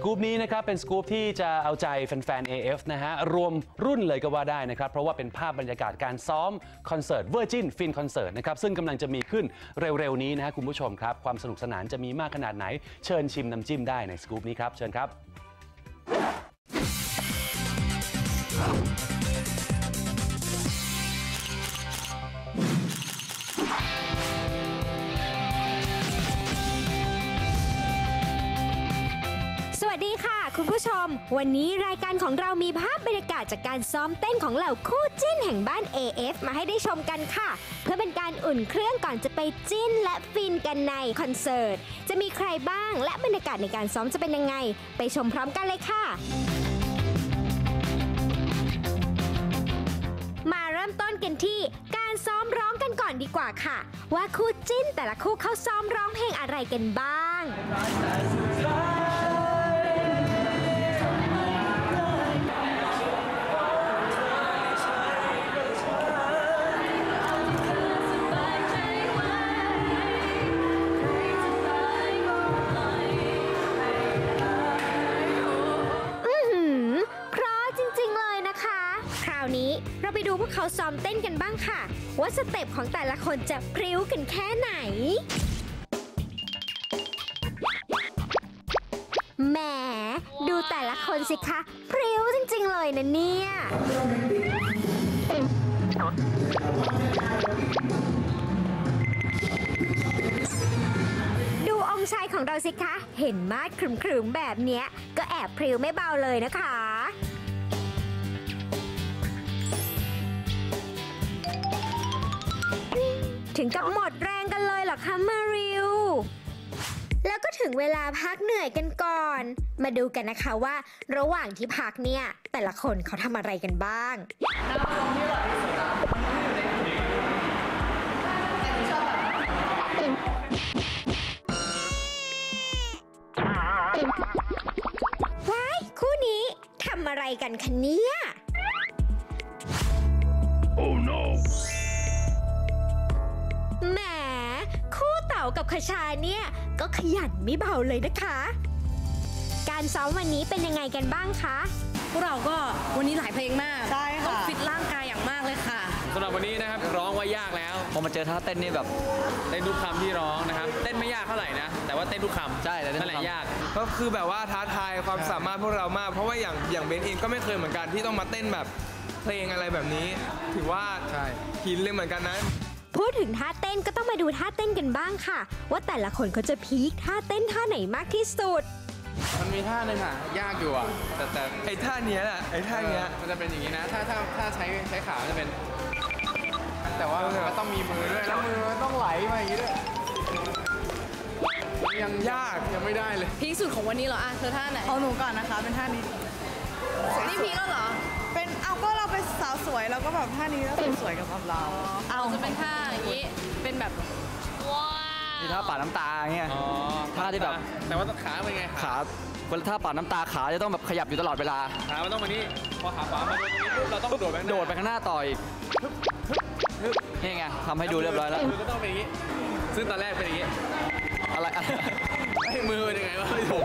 สกู๊ปนี้นะครับเป็นสกู๊ปที่จะเอาใจแฟนๆ AF นะฮะรวมรุ่นเลยก็ว่าได้นะครับ เพราะว่าเป็นภาพบรรยากาศการซ้อมคอนเสิร์ตเวอร์จินฟินคอนเสิร์ตนะครับ ซึ่งกำลังจะมีขึ้นเร็วๆ นี้นะฮะคุณผู้ชมครับ ความสนุกสนานจะมีมากขนาดไหน เชิญชิมน้ำจิ้มได้ในสกู๊ปนี้ครับ เชิญครับ ผู้ชม วันนี้รายการของเรามีภาพบรรยากาศจากการซ้อมเต้นของเหล่าคู่จิ้นแห่งบ้าน AF มาให้ได้ชมกันค่ะ เพื่อเป็นการอุ่นเครื่องก่อนจะไปจิ้นและฟินกันในคอนเสิร์ต จะมีใครบ้างและบรรยากาศในการซ้อมจะเป็นยังไง ไปชมพร้อมกันเลยค่ะมาเริ่มต้นกันที่การซ้อมร้องกันก่อนดีกว่าค่ะ ว่าคู่จิ้นแต่ละคู่เขาซ้อมร้องเพลงอะไรกันบ้างาวนี้ เราไปดูพวกเขาซ้อมเต้นกันบ้างค่ะ ว่าสเต็ปของแต่ละคนจะพริ้วกันแค่ไหน แหม ดูแต่ละคนสิคะ พริ้วจริงๆเลยนะเนี่ย ดูองค์ชายของเราสิคะ เห็นมาดขรึมๆแบบเนี้ย ก็แอบพริ้วไม่เบาเลยนะคะ ถึงกับหมดแรงกันเลยเหรอคะมาริว แล้วก็ถึงเวลาพักเหนื่อยกันก่อน มาดูกันนะคะว่า ระหว่างที่พักเนี่ย แต่ละคนเขาทำอะไรกันบ้าง ว้าย คู่นี้ทำอะไรกันคะเนี่ยากับขชาเนี่ยก็ขยันไม่เบาเลยนะคะ การซ้อมวันนี้เป็นยังไงกันบ้างคะ พวกเราก็วันนี้หลายเพลงมากใช่ค่ะต้องฟิตร่างกายอย่างมากเลยค่ะสำหรับวันนี้นะครับร้องว่ายากแล้วพอมาเจอท่าเต้นนี่แบบเต้นทุกคำที่ร้องนะครับ เต้นไม่ยากเท่าไหร่นะ แต่ว่าเต้นทุกคำใช่แต่เต้นทุนั่กนคำแหละยาก ก็คือแบบว่าท้าทายความสามารถพวกเรามาก เพราะว่าอย่างอย่างเบนเองก็ไม่เคยเหมือนกันที่ต้องมาเต้นแบบเพลงอะไรแบบนี้ ถือว่าใช่หินเลยเหมือนกันนะ พูดถึงท่าเต้นก็ต้องมาดูท่าเต้นกันบ้างค่ะ ว่าแต่ละคนเขาจะพีคท่าเต้นท่าไหนมากที่สุด มันมีท่าหนึ่งอะ ยากอยู่อะ แต่แต่ไอ้ท่าเนี้ยแหละไอ้ท่าเนี้ยเออมันจะเป็นอย่างนี้นะ ถ้าถ้าถ้าใช้ใช้ขามันจะเป็น แต่ว่ามันก็ต้องมีมือด้วยแล้วมือมันต้องไหลมาอย่างนี้ด้วยยังยากยังไม่ได้เลยพีคสุดของวันนี้เหรออะเธอท่าไหนของหนูก่อนนะคะ เป็นท่านี้ นี่พีคแล้วเหรอ เป็นเอาก็ เราเป็นสาวสวยเราก็แบบท่านี้แล้วสวยๆกับเราเอาจะเป็นท่าอย่างนี้เป็นแบบมีท่าปาดน้ำตาเงี้ยอ๋อท่าที่แบบแต่ว่าขาเป็นไงขาเวลาท่าปาดน้ำตาขาจะต้องแบบขยับอยู่ตลอดเวลาขามันต้องมานี่พอขาขวามาโดนตรงนี้ปุ๊บเราต้องโดดไปข้างหน้าโดดไปข้างหน้าต่ออีกนี่ไงทำให้ดูเรียบร้อยแล้วมือก็ต้องเป็นอย่างนี้ ซึ่งตอนแรกเป็นอย่างนี้อะไรอะไรไอ้มือเป็นยังไงวะไม่ถูก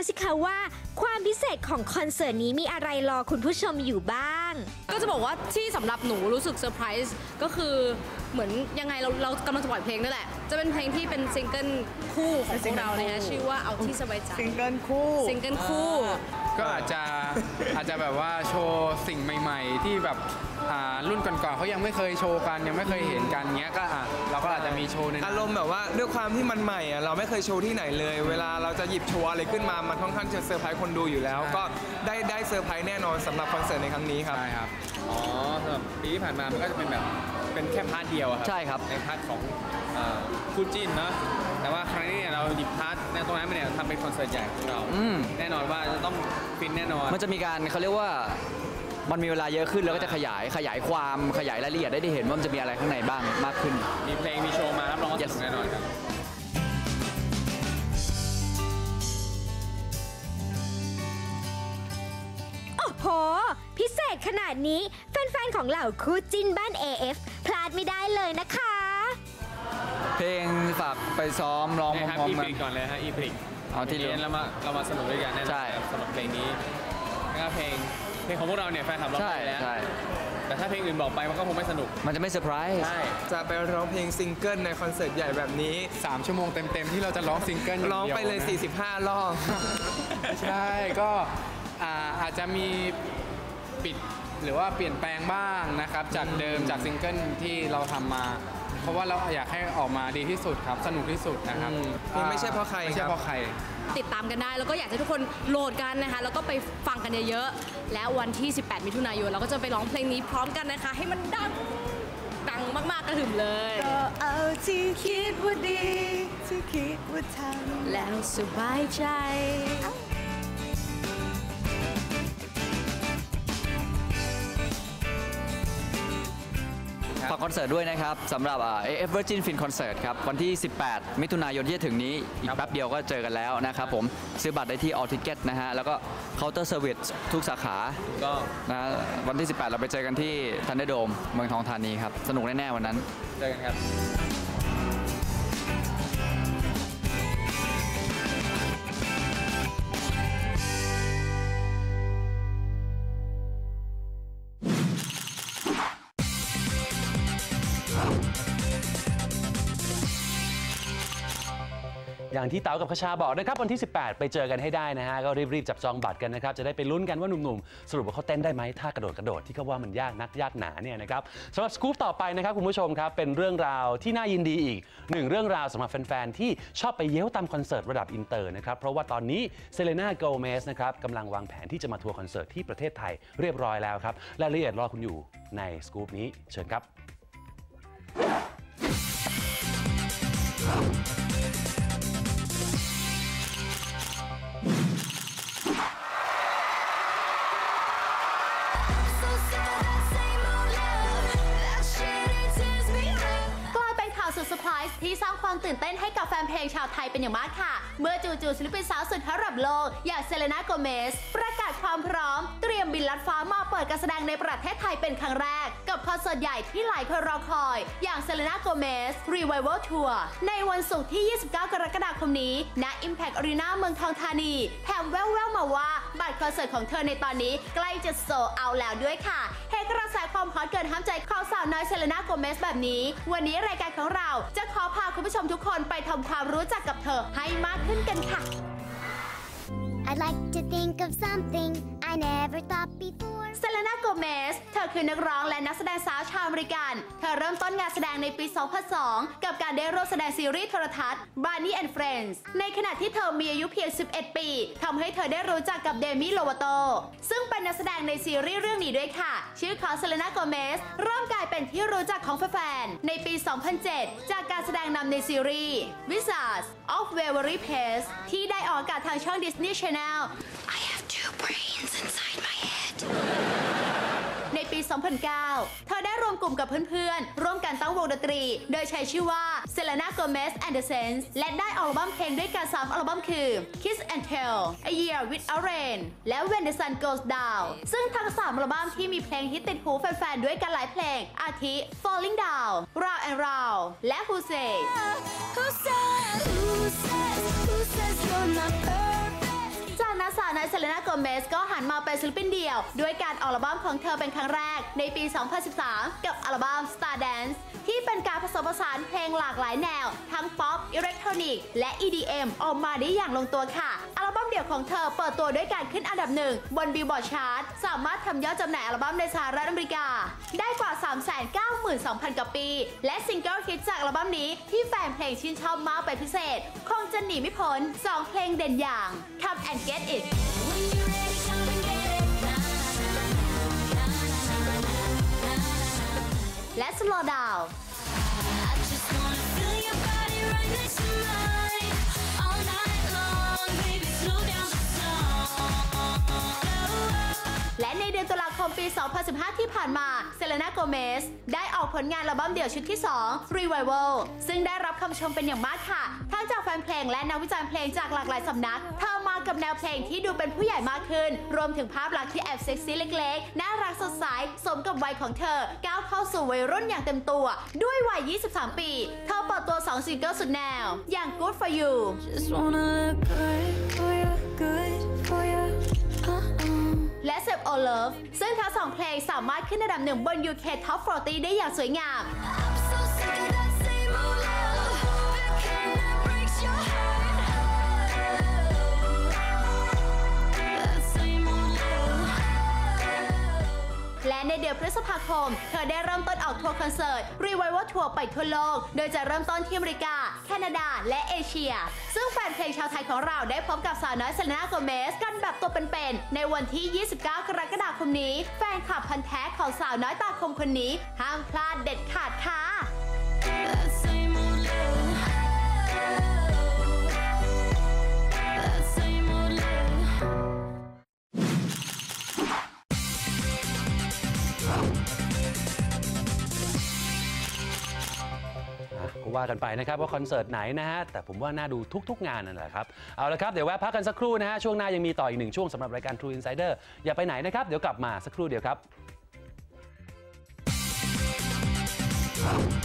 แล้วสิคะว่า ความพิเศษของคอนเสิร์ตนี้มีอะไรรอคุณผู้ชมอยู่บ้าง ก็จะบอกว่าที่สำหรับหนูรู้สึกเซอร์ไพรส์ก็คือเหมือนยังไงเราเรากำลังจะปล่อยเพลงนั่นแหละ จะเป็นเพลงที่เป็นซิงเกิลคู่ของพวกเราเลยนะชื่อว่าเอาที่สบายใจซิงเกิลคู่ซิงเกิลคู่ก็อาจจะอาจจะแบบว่าโชว์สิ่งใหม่ ๆ ที่แบบอ่ารุ่นก่อนๆเขายังไม่เคยโชว์กันยังไม่เคยเห็นกันเงี้ยก็อะเราก็อาจจะมีโชว์ในนั้นอารมณ์แบบว่าด้วยความที่มันใหม่อะเราไม่เคยโชว์ที่ไหนเลย เวลาเราจะหยิบโชว์อะไรขึ้นมามันค่อนข้างจะเซอร์ไพรส์คนดูอยู่แล้วใช่ก็ได้ได้เซอร์ไพรส์แน่นอนสำหรับคอนเสิร์ตในครั้งนี้ครับใช่ครับอ๋อสำหรับปีที่ผ่านมามันก็จะเป็นแบบ เป็นแค่ part เดียวอะครับใช่ครับ ใน part ของเอ่อคู่จิ้นเนอะแต่ว่าครั้งนี้เนี่ยเราหยิบ part ในตรงนั้นมาเนี่ยทำเป็นคอนเสิร์ตใหญ่ของเราอืม แน่นอนว่าจะต้องฟินแน่นอน มันจะมีการเขาเรียกว่ามันมีเวลาเยอะขึ้นแล้วก็จะขยายขยายความขยายรายละเอียดได้ได้เห็นว่ามันจะมีอะไรข้างในบ้างมากขึ้น มีเพลงมีโชว์มารับรองว่าส Yes นุกแน่นอนครับ คขนาดนี้ แฟน ๆ ของเหล่าคู่จิ้นบ้าน AF พลาดไม่ได้เลยนะคะ เพลงฝากไปซ้อมร้องนะครับพร้อมอีๆกัพิน กก่อนเลยฮะอีพิกเอาที่เหลือเรามาเรามาสนุกด้วยกันแน่นอนใช่ ครับสำหรับเพลงนี้แล้วก็เพลงเพลงของพวกเราเนี่ยแฟนคลับร้องใช่ไปแล้ว ใช่แต่ถ้าเพลงอื่นบอกไปมันก็คงไม่สนุก มันจะไม่เซอร์ไพรส์ใช่จะไปร้องเพลงซิงเกิลในคอนเสิร์ตใหญ่แบบนี้ 3 ชั่วโมงเต็ม ๆ ที่เราจะร้องซิงเกิลย่าร้องดีวไปเลย นะ45 รอบ ใช่ ก็อ่าอาจจะมี ปิดหรือว่าเปลี่ยนแปลงบ้างนะครับ จากเดิมจากซิงเกิลที่เราทำมา เพราะว่าเราอยากให้ออกมาดีที่สุดครับ สนุกที่สุดนะครับอืมนี่ไม่ใช่เพราะใครไม่ใช่ครับ เพราะใคร ติดตามกันได้ แล้วก็อยากให้ทุกคนโหลดกันนะคะ แล้วก็ไปฟังกันเยอะๆ แล้ววันที่ 18 มิถุนายน เราก็จะไปร้องเพลงนี้พร้อมกันนะคะ ให้มันดัง ดังมากๆกระหึ่มเลย ก็เอาที่คิดว่าดี ที่คิดว่าทำแล้วสบายใจ ฝากคอนเสิร์ตด้วยนะครับสำหรับอ่า AF Virgin Fin Concert ครับ วันที่ 18 มิถุนายนที่จะถึงนี้ อีกแป๊บเดียวก็เจอกันแล้วนะครับผม ซื้อบัตรได้ที่ All Ticket นะฮะ แล้วก็ Counter Service ทุกสาขาก็นะฮะวันที่ 18 เราไปเจอกันที่ทันเดอร์โดมเมืองทองธานีครับ สนุกแน่ ๆ วันนั้น เจอกันครับ อย่างที่เต๋ากับคชาบอกนะครับวันที่ 18 ไปเจอกันให้ได้นะฮะก็รีบๆจับจองบัตรกันนะครับจะได้ไปลุ้นกันว่าหนุ่มๆ สรุปว่าเขาเต้นได้ไหมท่ากระโดดกระโดดที่เขาว่ามันยากนักยากหนาเนี่ยนะครับสำหรับสกู๊ปต่อไปนะครับคุณผู้ชมครับเป็นเรื่องราวที่น่ายินดีอีกหนึ่งเรื่องราวสำหรับแฟนๆที่ชอบไปเย้ยวตามคอนเสิร์ตระดับอินเตอร์นะครับเพราะว่าตอนนี้เซเลน่าโกเมสนะครับกำลังวางแผนที่จะมาทัวร์คอนเสิร์ตที่ประเทศไทยเรียบร้อยแล้วครับรายละเอียดรอคุณอยู่ในสกู๊ปนี้เชิญครับ ไทยเป็นอย่างมากค่ะ เมื่อจู่ๆศิลปินสาวสุดฮอตระดับโลก อย่างเซเลน่าโกเมส ประกาศความพร้อม เตรียมบินลัดฟ้ามาเปิดการแสดงในประเทศไทยเป็นครั้งแรก กับคอนเสิร์ตใหญ่ที่หลายคนรอคอย อย่างเซเลน่าโกเมส Revival Tour ในวันศุกร์ที่ 29 กรกฎาคมนี้ณ Impact Arena เมืองทองธานีแถมแว่วๆมาว่าบัตรคอนเสิร์ตของเธอในตอนนี้ใกล้จะโซเอาแล้วด้วยค่ะ กระแสความฮอตเกินห้ามใจของสาวน้อยเซเลน่าโกเมสแบบนี้ วันนี้รายการของเราจะขอพาคุณผู้ชมทุกคนไปทำความรู้จักกับเธอให้มากขึ้นกันค่ะ I'd like to think of something I never thought before. Selena Gomez เธอคือนักร้องและนักแสดงสาวชาวอเมริกัน เธอเริ่มต้นงานแสดงในปี 2002 กับการได้ร่วมแสดงซีรีส์โทรทัศน์ Barney and Friends ในขณะที่เธอมีอายุเพียง 11 ปี ทำให้เธอได้รู้จักกับ Demi Lovato ซึ่งเป็นนักแสดงในซีรีส์เรื่องนี้ด้วยค่ะ ชื่อของเซเลน่าโกเมสเริ่มกลายเป็นที่รู้จักของแฟนๆ ในปี 2007 จากการแสดงนำในซีรีส์ Wizards of Waverly Place ที่ได้ออกอากาศทางช่อง Disney Channel I have two brains inside my head. ในปี 2009 เธอได้รวมกลุ่มกับเพื่อนๆ ร่วมกันตั้งวงดนตรี โดยใช้ชื่อว่า Selena Gomez and the Saints และได้ออกอัลบั้มเพลงด้วยกัน3อัลบั้มคือ Kiss and Tell A Year Without Rain และ When the Sun Goes Down ซึ่งทั้ง3อัลบั้มที่มีเพลงฮิตติดหูแฟนๆ ด้วยกันหลายเพลง อาทิ Falling Down Round and Round และ Who Say Who says? Who says? Who says you're not perfect? จากนั้นสาวน้อยเซเลน่าโกเมสก็หันมาเป็นศิลปินเดี่ยว ด้วยการออกอัลบั้มของเธอเป็นครั้งแรกในปี 2013 กับอัลบั้ม Star Dance ที่เป็นการผสมผสานเพลงหลากหลายแนว ทั้งป๊อปอิเล็กทรอนิกส์และ EDM ออกมาได้อย่างลงตัวค่ะ อัลบั้มเดี่ยวของเธอเปิดตัวด้วยการขึ้นอันดับหนึ่งบนบิลบอร์ดชาร์ตสามารถทำยอดจำหน่ายอัลบั้มในสหรัฐอเมริกา ได้กว่า 392,000 กว่าปี และซิงเกิลฮิตจากอัลบั้มนี้ที่แฟนเพลงชื่นชอบมากเป็นพิเศษ คงจะหนีไม่พ้นสองเพลงเด่นอย่าง Come and Get It Let's slow down. คมปี 2015 ที่ผ่านมา Selena Gomez ได้ออกผลงานอัลบั้มเดี่ยวชุดที่ 2 Revival ซึ่งได้รับคำชมเป็นอย่างมากค่ะ ทั้งจากแฟนเพลงและนักวิจารณ์เพลงจากหลากหลายสำนัก เธอมากับแนวเพลงที่ดูเป็นผู้ใหญ่มากขึ้น รวมถึงภาพลักษณ์ที่แอบเซ็กซี่เล็กๆ น่ารักสดใส สมกับวัยของเธอ ก้าวเข้าสู่วัยรุ่นอย่างเต็มตัว ด้วยวัย 23 ปี เธอเปิดตัว 2 ซิงเกิลสุดแนว อย่าง Good for You Just wanna look good for you, good และ Save All Love ซึ่งทั้งสองเพลงสามารถขึ้นอันดับหนึ่งบน UK Top 40 ได้อย่างสวยงาม คม เธอได้เริ่มต้นออกทัวร์คอนเสิร์ต Revival Tour ไปทั่วโลก โดยจะเริ่มต้นที่อเมริกา แคนาดา และเอเชีย ซึ่งแฟนเพลงชาวไทยของเราได้พบกับสาวน้อย Selena Gomez กันแบบตัวเป็นๆ ในวันที่ 29 กรกฎาคมนี้ แฟนคลับพันแท้ของสาวน้อยตาคมคนนี้ ห้ามพลาดเด็ดขาดค่ะ ก็ว่ากันไปนะครับว่าคอนเสิร์ตไหนนะฮะแต่ผมว่าน่าดูทุก ๆ งานนั่นแหละครับเอาละครับเดี๋ยวแวะพักกันสักครู่นะฮะช่วงหน้ายังมีต่ออีกหนึ่งช่วงสำหรับรายการ True Insider อย่าไปไหนนะครับเดี๋ยวกลับมาสักครู่เดียวครับ